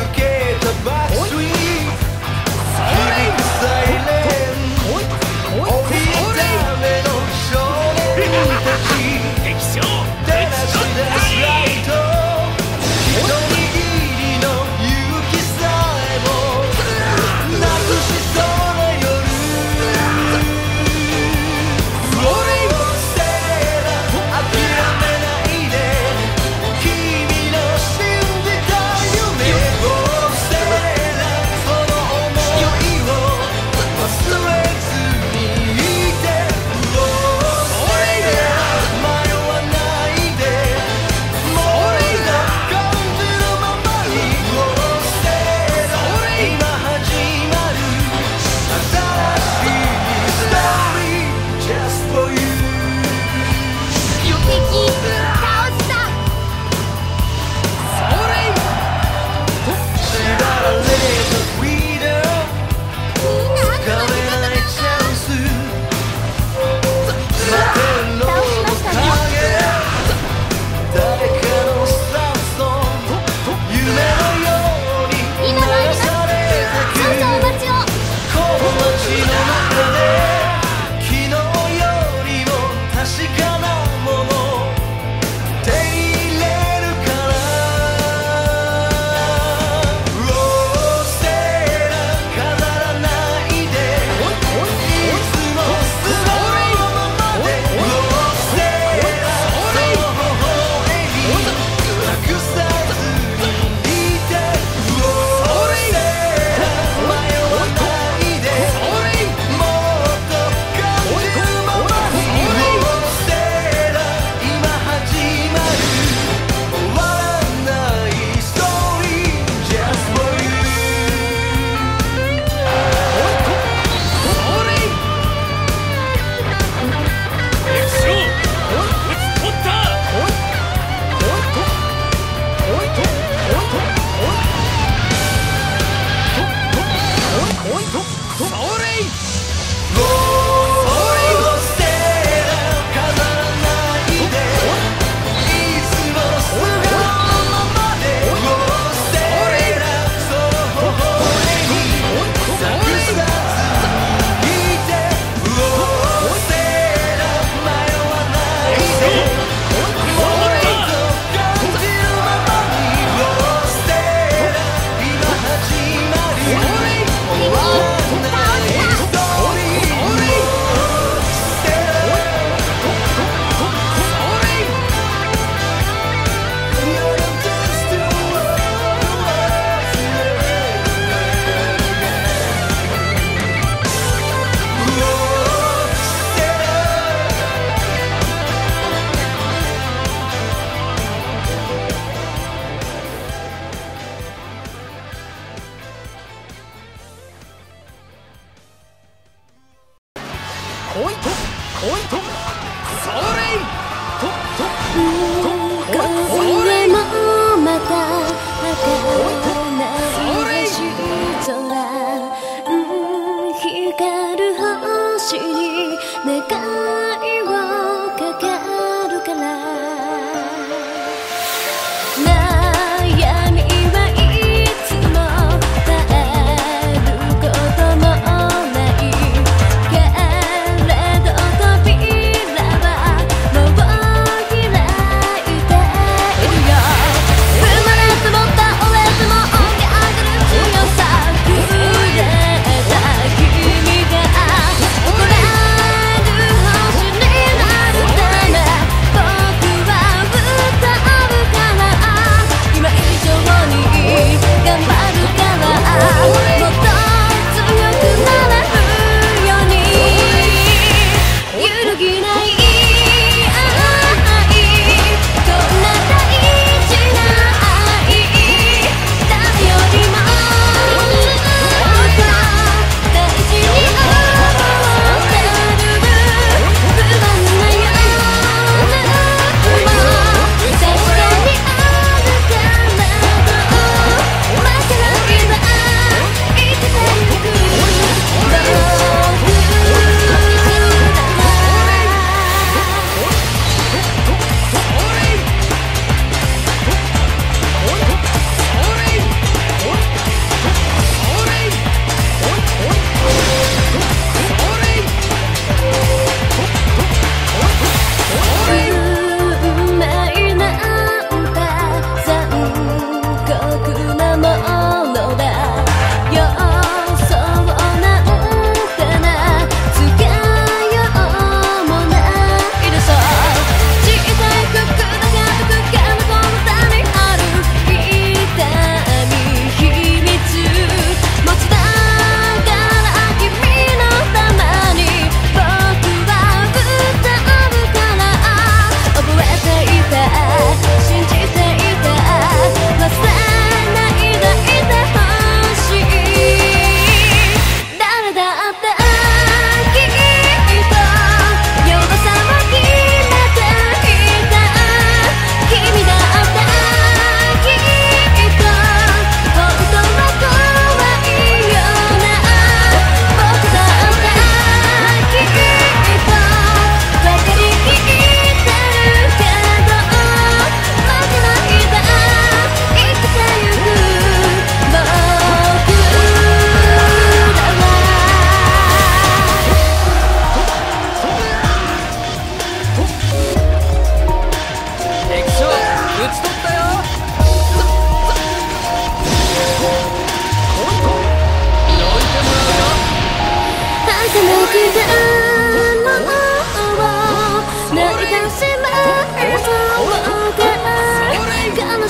yo quiero.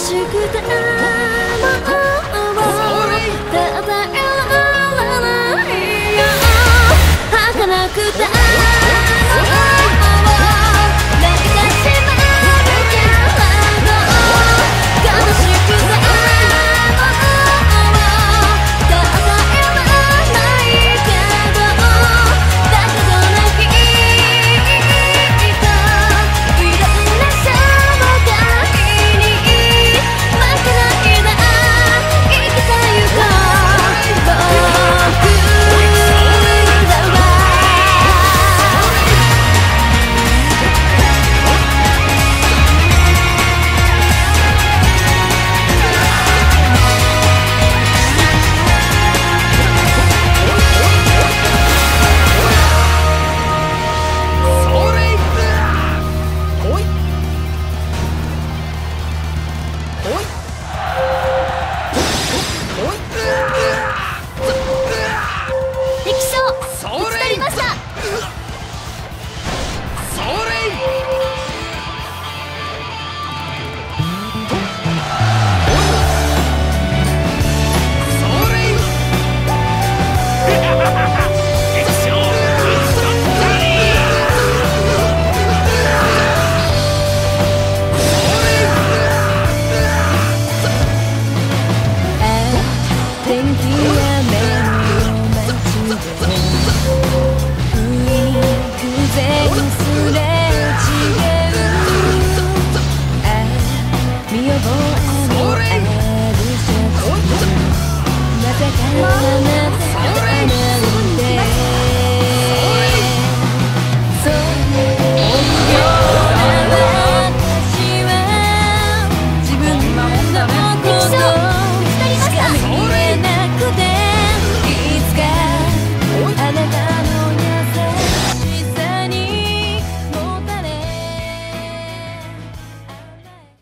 しくて。